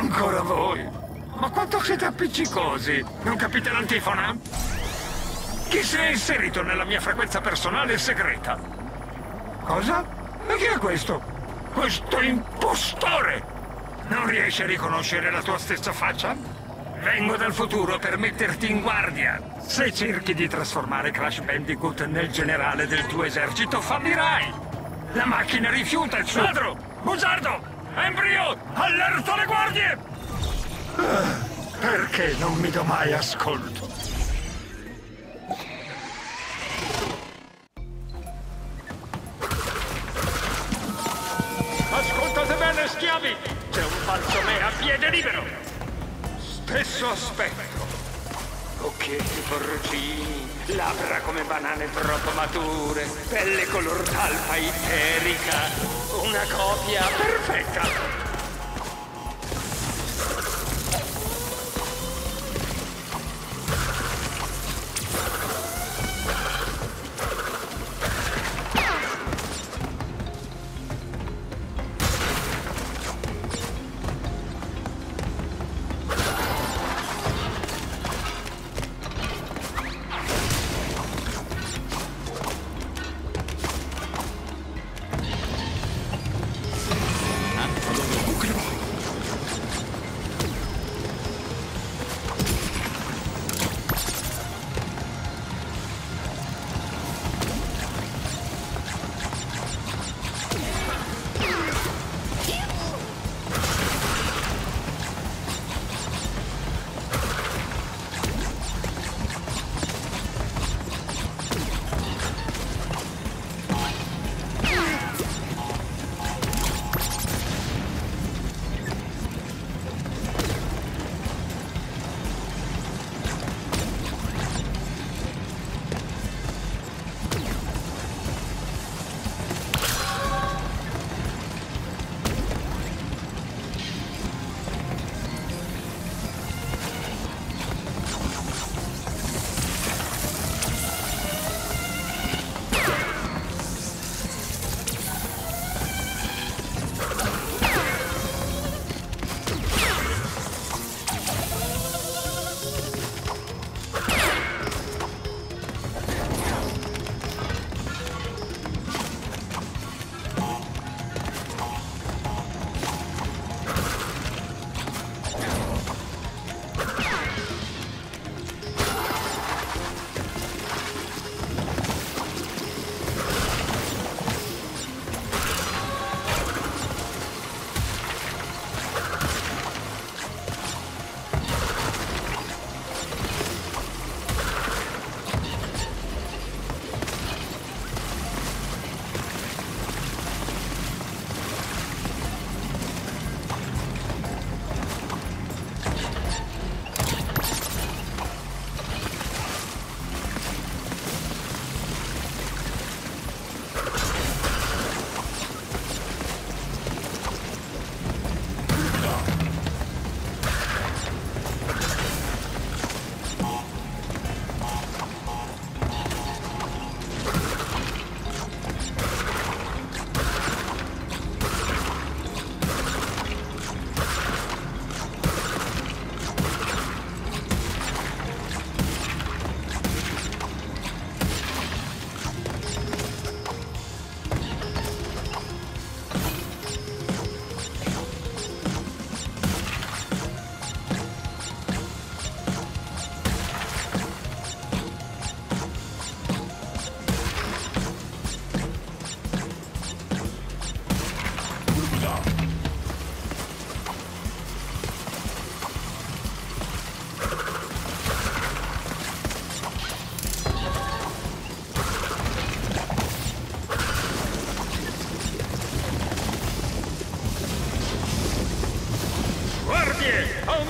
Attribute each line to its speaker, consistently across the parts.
Speaker 1: Ancora voi? Ma quanto siete appiccicosi? Non capite l'antifona? Chi si è inserito nella mia frequenza personale segreta? Cosa? E chi è questo? Questo impostore! Non riesci a riconoscere la tua stessa faccia? Vengo dal futuro per metterti in guardia. Se cerchi di trasformare Crash Bandicoot nel generale del tuo esercito, fallirai! La macchina rifiuta il suo... Ladro! Bugiardo! Embrio! Allerta le guardie! Ah, perché non mi do mai ascolto? Ascoltate bene, schiavi! C'è un falso me a piede libero! Stesso aspetto. Occhietti porcini, labbra come banane troppo mature, pelle color talpa iterica, una copia perfetta.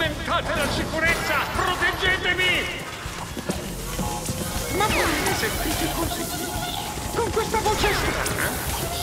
Speaker 1: Aumentate la sicurezza! Proteggetemi! Ma voi mi sentite così? Con questa voce strana?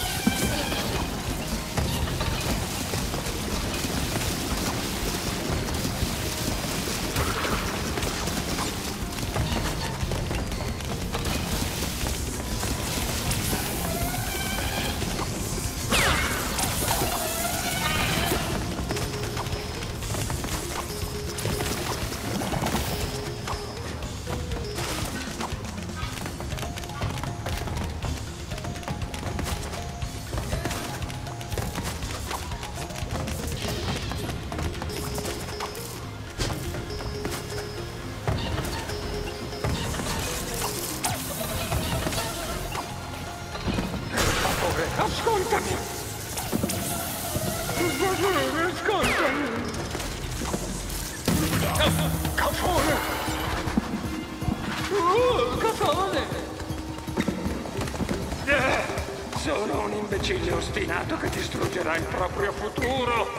Speaker 1: Sono un imbecille ostinato che distruggerà il proprio futuro!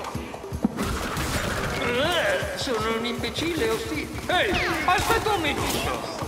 Speaker 1: Eh, sono un imbecille ostinato... Ehi, aspetta un minuto!